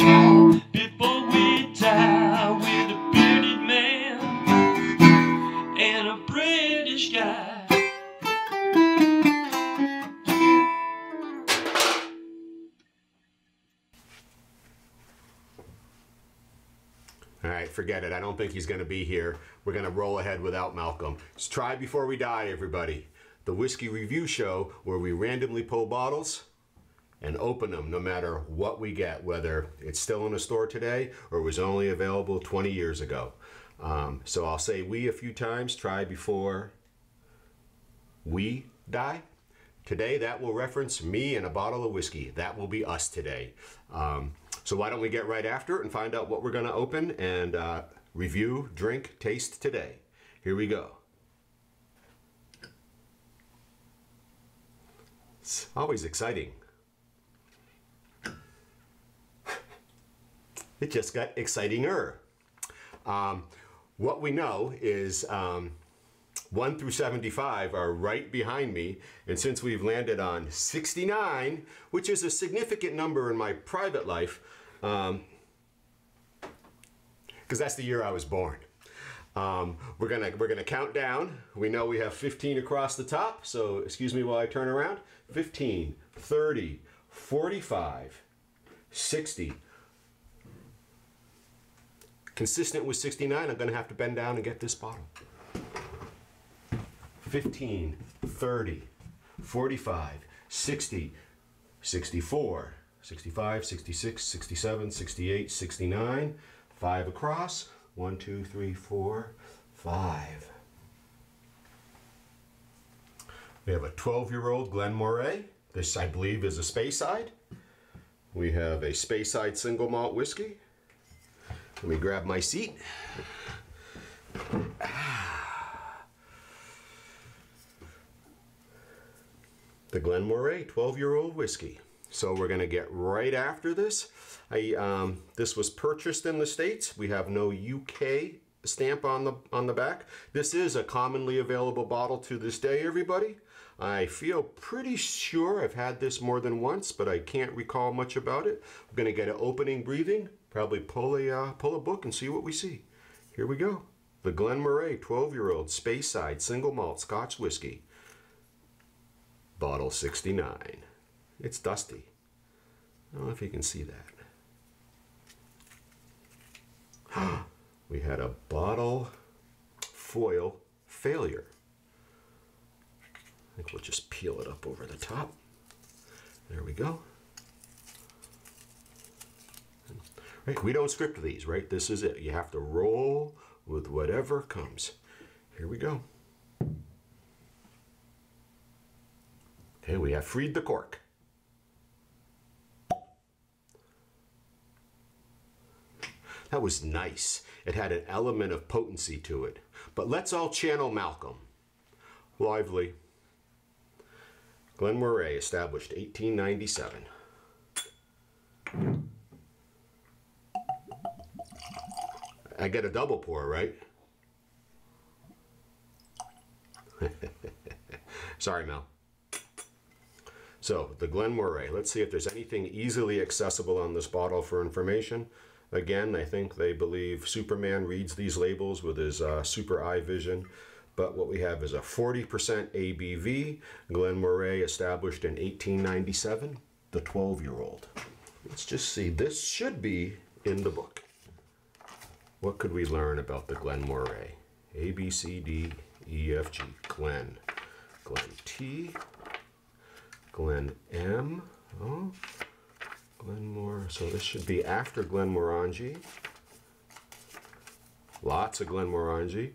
All right, forget it. I don't think he's going to be here. We're going to roll ahead without Malcolm. Let's Try Before We Die, everybody. The whiskey review show where we randomly pull bottles and open them no matter what we get, whether it's still in a store today or was only available 20 years ago. Um, so I'll say we a few times. Try before we die. Today, that will reference me and a bottle of whiskey. That will be us today. Um, so why don't we get right after it and find out what we're going to open and uh, review, drink, taste today. Here we go. It's always exciting. It just got exciting-er. Um, what we know is um, 1 through 75 are right behind me, and since we've landed on 69, which is a significant number in my private life, because that's the year I was born. Um, we're gonna we're gonna count down. We know we have 15 across the top, so excuse me while I turn around. 15, 30, 45, 60. Consistent with 69, I'm gonna have to bend down and get this bottle. 15, 30, 45, 60, 64, 65, 66, 67, 68, 69, 5 across, 1, 2, 3, 4, 5. We have a 12-year-old Glen Moray. This, I believe, is a Speyside. We have a Speyside single malt whiskey. Let me grab my seat. the Glen Moray 12 year old whiskey. So we're going to get right after this. I, um, this was purchased in the States. We have no UK stamp on the, on the back. This is a commonly available bottle to this day, everybody. I feel pretty sure I've had this more than once, but I can't recall much about it. We're going to get an opening breathing, probably pull a, uh, pull a book and see what we see. Here we go. The Glen Moray 12 year old Speyside single malt Scotch whiskey. Bottle 69. It's dusty. I don't know if you can see that. we had a bottle foil failure. I think we'll just peel it up over the top. There we go. Right, we don't script these, right? This is it. You have to roll with whatever comes. Here we go. Okay, we have freed the cork. That was nice. It had an element of potency to it. But let's all channel Malcolm. Lively. Glen Moray, established 1897. I get a double pour, right? Sorry, Mel. So, the Glen Let's see if there's anything easily accessible on this bottle for information. Again, I think they believe Superman reads these labels with his uh, super eye vision. But what we have is a 40% ABV. Glen established in 1897. The 12-year-old. Let's just see. This should be in the book. What could we learn about the Glen Moray? A, B, C, D, E, F, G. Glen. Glen T. Glen M. Oh. Glenmore. So this should be after Glenmorangie. Lots of Glenmorangie.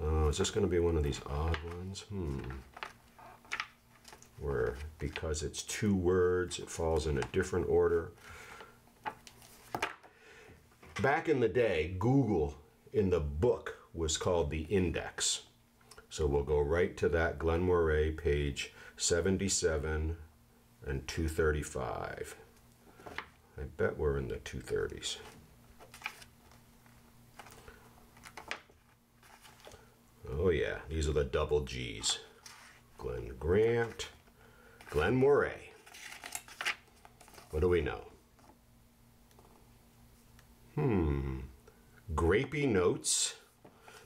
Uh, is this going to be one of these odd ones? Hmm. Where because it's two words, it falls in a different order. Back in the day, Google in the book was called the index. So we'll go right to that Glen Moray page 77 and 235. I bet we're in the 230s. Oh yeah, these are the double G's. Glen Grant, Glen Moray. What do we know? Hmm. Grapey notes.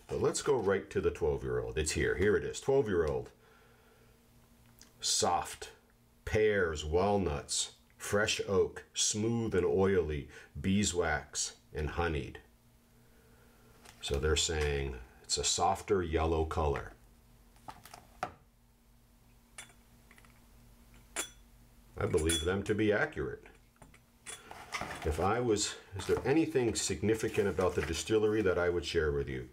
But let's go right to the 12 year old. It's here. Here it is. 12 year old. Soft. Pears, walnuts, fresh oak, smooth and oily, beeswax, and honeyed. So they're saying it's a softer yellow color. I believe them to be accurate. If I was, is there anything significant about the distillery that I would share with you?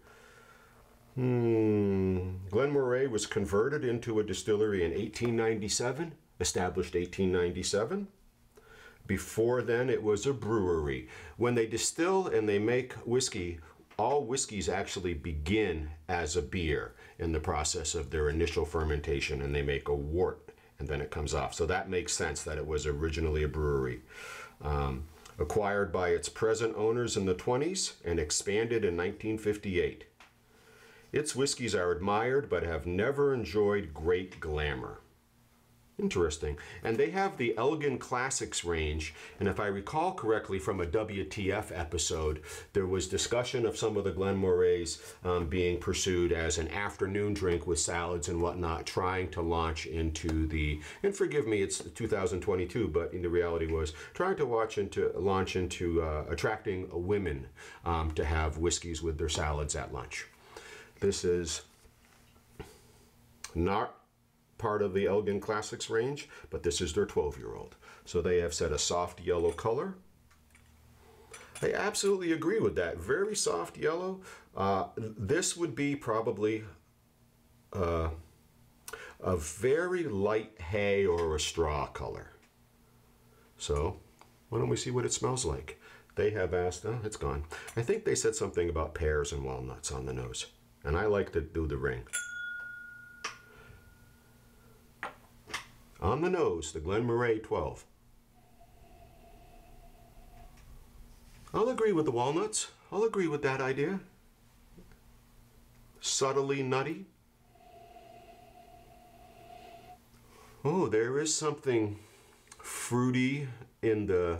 Hmm, was converted into a distillery in 1897, established 1897. Before then, it was a brewery. When they distill and they make whiskey, all whiskeys actually begin as a beer in the process of their initial fermentation, and they make a wort and then it comes off. So that makes sense that it was originally a brewery. Um, acquired by its present owners in the 20s and expanded in 1958. Its whiskeys are admired but have never enjoyed great glamour. Interesting. And they have the Elgin Classics range. And if I recall correctly from a WTF episode, there was discussion of some of the Glen Morays um, being pursued as an afternoon drink with salads and whatnot, trying to launch into the, and forgive me, it's 2022, but in the reality was trying to watch into, launch into uh, attracting women um, to have whiskeys with their salads at lunch. This is not part of the Elgin Classics range, but this is their 12 year old. So they have said a soft yellow color. I absolutely agree with that. Very soft yellow. Uh, this would be probably uh, a very light hay or a straw color. So why don't we see what it smells like? They have asked, oh, it's gone. I think they said something about pears and walnuts on the nose. And I like to do the ring. On the nose, the Glen Moray 12. I'll agree with the walnuts. I'll agree with that idea. Subtly nutty. Oh, there is something fruity in the,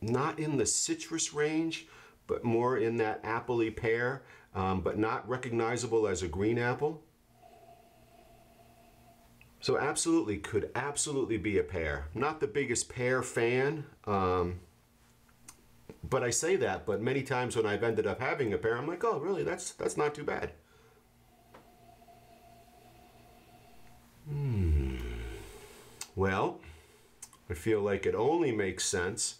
not in the citrus range, but more in that appley pear, um, but not recognizable as a green apple. So absolutely, could absolutely be a pear. Not the biggest pear fan, um, but I say that, but many times when I've ended up having a pear, I'm like, oh, really, that's, that's not too bad. Hmm. Well, I feel like it only makes sense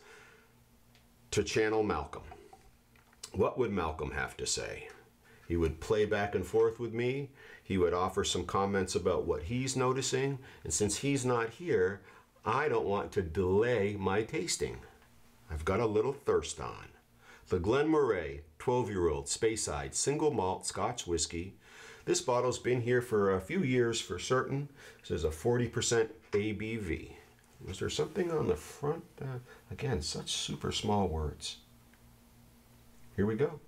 to channel Malcolm. What would Malcolm have to say? He would play back and forth with me. He would offer some comments about what he's noticing. And since he's not here, I don't want to delay my tasting. I've got a little thirst on. The Glen Moray 12 year old Speyside single malt Scotch whiskey. This bottle's been here for a few years for certain. This is a 40% ABV. Was there something on the front? Uh, again, such super small words. Here we go.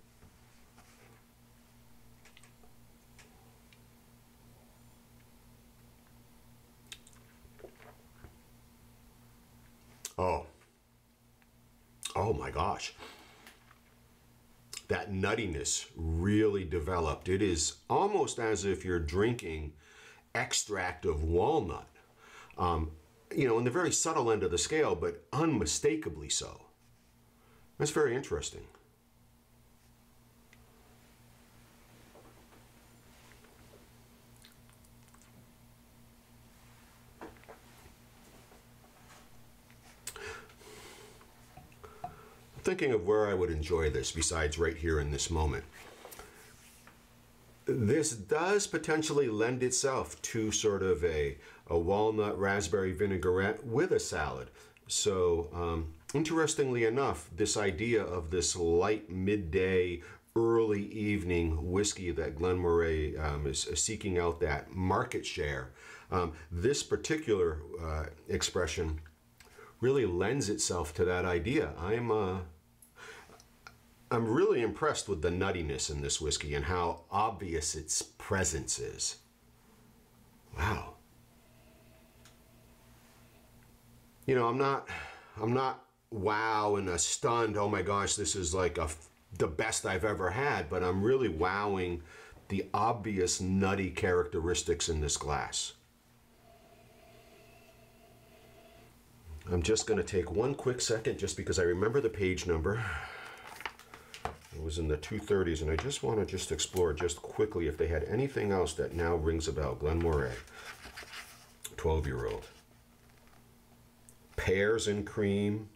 Oh. Oh my gosh. That nuttiness really developed. It is almost as if you're drinking extract of walnut. Um, you know, in the very subtle end of the scale, but unmistakably so. That's very interesting. Thinking of where I would enjoy this besides right here in this moment. This does potentially lend itself to sort of a, a walnut raspberry vinaigrette with a salad. So, um, interestingly enough, this idea of this light midday, early evening whiskey that Glen Moray um, is, is, seeking out that market share, um, this particular uh, expression really lends itself to that idea. I'm uh, I'm really impressed with the nuttiness in this whiskey and how obvious its presence is. Wow. You know, I'm not I'm not wow and a stunned, oh my gosh, this is like a, the best I've ever had, but I'm really wowing the obvious nutty characteristics in this glass. I'm just going to take one quick second just because I remember the page number. It was in the 230s, and I just want to just explore just quickly if they had anything else that now rings a bell. Glen Moray, 12 year old. Pears and cream.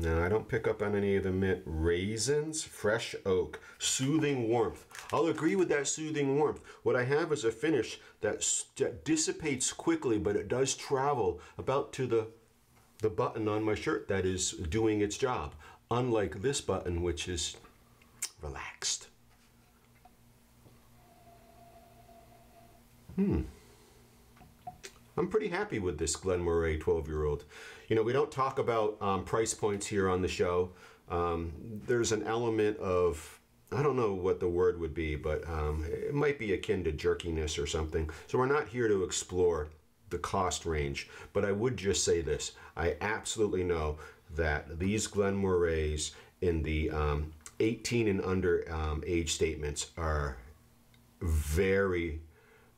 No, I don't pick up on any of the mint. Raisins, fresh oak, soothing warmth. I'll agree with that soothing warmth. What I have is a finish that, that dissipates quickly, but it does travel about to the, the button on my shirt that is doing its job. Unlike this button, which is relaxed. Hmm. I'm pretty happy with this Glen Moray 12 year old. You know, we don't talk about um, price points here on the show. Um, there's an element of, I don't know what the word would be, but um, it might be akin to jerkiness or something. So we're not here to explore the cost range, but I would just say this. I absolutely know that these Glen Morays in the um, 18 and under um, age statements are very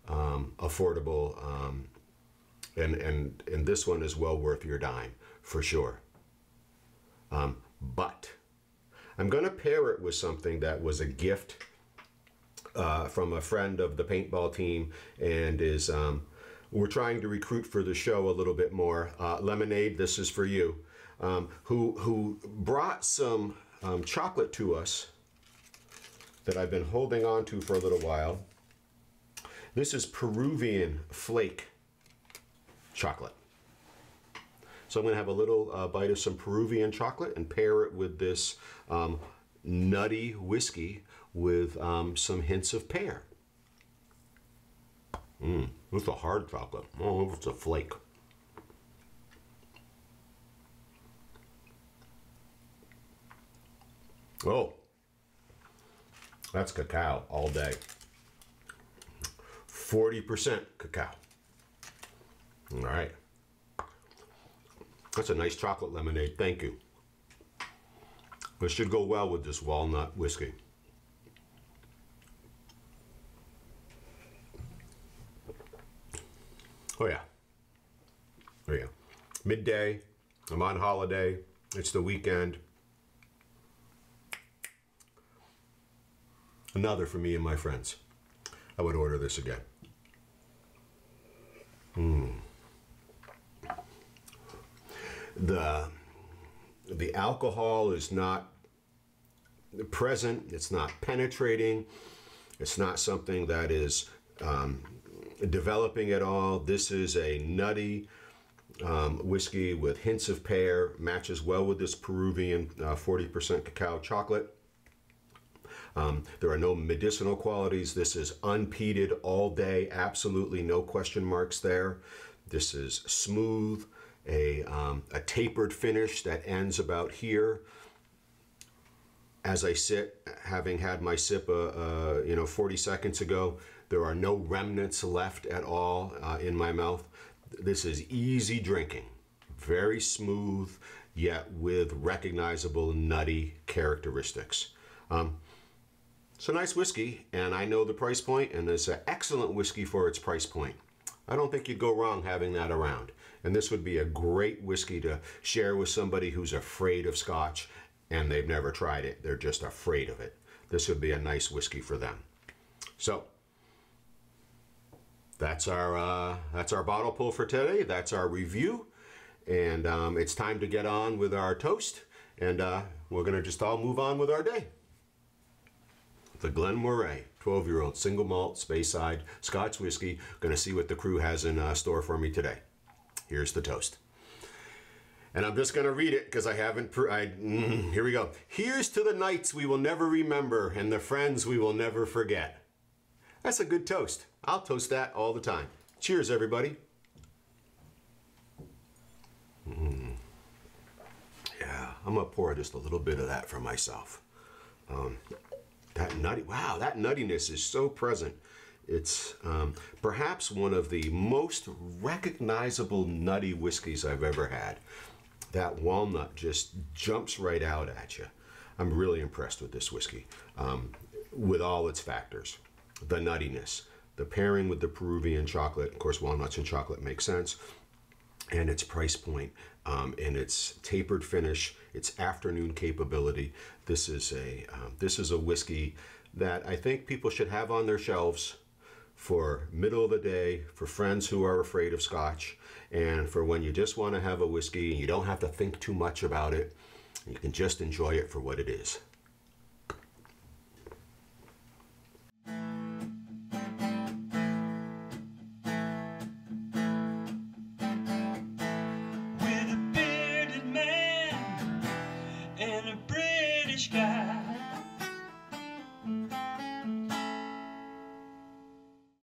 um, affordable um, and and and this one is well worth your dime for sure. Um, but I'm going to pair it with something that was a gift uh, from a friend of the paintball team, and is um, we're trying to recruit for the show a little bit more. Uh, Lemonade, this is for you. Um, who who brought some um, chocolate to us that I've been holding on to for a little while. This is Peruvian flake chocolate. So I'm going to have a little uh, bite of some Peruvian chocolate and pair it with this um, nutty whiskey with um, some hints of pear. Mmm, it's a hard chocolate. Oh, it's a flake. Oh, that's cacao all day. 40% cacao. All right. That's a nice chocolate lemonade. Thank you. This should go well with this walnut whiskey. Oh, yeah. Oh, yeah. Midday. I'm on holiday. It's the weekend. Another for me and my friends. I would order this again. Mmm the the alcohol is not present it's not penetrating it's not something that is um, developing at all this is a nutty um, whiskey with hints of pear matches well with this peruvian uh, 40% cacao chocolate um, there are no medicinal qualities this is unpeated all day absolutely no question marks there this is smooth a, um, a tapered finish that ends about here. As I sit, having had my sip, uh, uh, you know, 40 seconds ago, there are no remnants left at all uh, in my mouth. This is easy drinking, very smooth, yet with recognizable nutty characteristics. Um, it's a nice whiskey, and I know the price point, and it's an excellent whiskey for its price point. I don't think you'd go wrong having that around. And this would be a great whiskey to share with somebody who's afraid of scotch and they've never tried it. They're just afraid of it. This would be a nice whiskey for them. So that's our uh, that's our bottle pull for today. That's our review, and um, it's time to get on with our toast. And uh, we're gonna just all move on with our day. The Glen Moray, 12-year-old single malt Speyside Scotch whiskey. Gonna see what the crew has in uh, store for me today. Here's the toast. And I'm just going to read it because I haven't. I, mm, here we go. Here's to the nights we will never remember and the friends we will never forget. That's a good toast. I'll toast that all the time. Cheers, everybody. Mm. Yeah, I'm going to pour just a little bit of that for myself. Um, that nutty, wow, that nuttiness is so present. It's um, perhaps one of the most recognizable nutty whiskeys I've ever had. that walnut just jumps right out at you. I'm really impressed with this whiskey, um, with all its factors. The nuttiness, the pairing with the Peruvian chocolate, of course, walnuts and chocolate make sense, and its price point, um, and its tapered finish, its afternoon capability. This is a um, this is a whiskey that I think people should have on their shelves for middle of the day, for friends who are afraid of scotch, and for when you just want to have a whiskey and you don't have to think too much about it. You can just enjoy it for what it is.